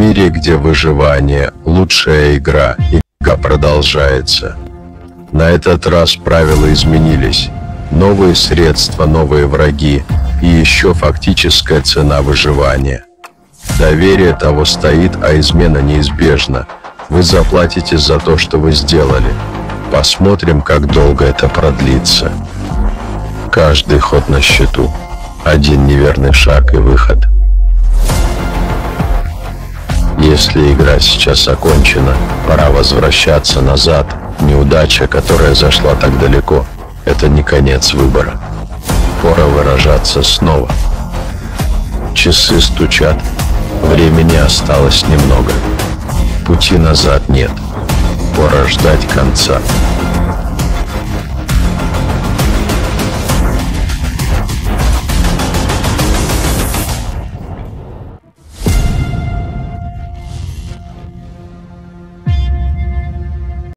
мире, где выживание – лучшая игра, игра продолжается. На этот раз правила изменились. Новые средства, новые враги и еще фактическая цена выживания. Доверие того стоит, а измена неизбежна. Вы заплатите за то, что вы сделали. Посмотрим, как долго это продлится. Каждый ход на счету. Один неверный шаг и выход. Если игра сейчас окончена, пора возвращаться назад. Неудача, которая зашла так далеко, это не конец выбора. Пора выражаться снова. Часы стучат, времени осталось немного. Пути назад нет. Пора ждать конца.